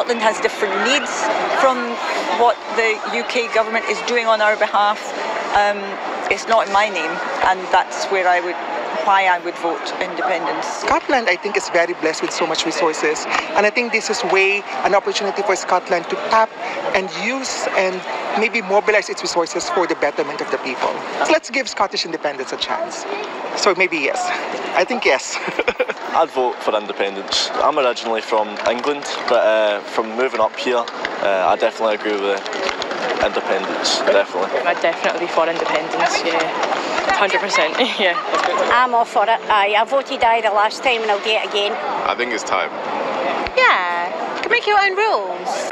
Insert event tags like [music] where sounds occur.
Scotland has different needs from what the UK government is doing on our behalf. Um, it's not in my name, and that's where I would why I would vote independence. Scotland, I think, is very blessed with so much resources, and I think this is way an opportunity for Scotland to tap and use and maybe mobilize its resources for the betterment of the people. So let's give Scottish independence a chance. So maybe yes. I think yes. [laughs] I'd vote for independence. I'm originally from England, but uh, from moving up here, uh, I definitely agree with independence. Definitely. I'd definitely be for independence. Yeah. 100%, [laughs] yeah. I'm all for it. Aye, I voted aye the last time and I'll do it again. I think it's time. Yeah, you can make your own rules.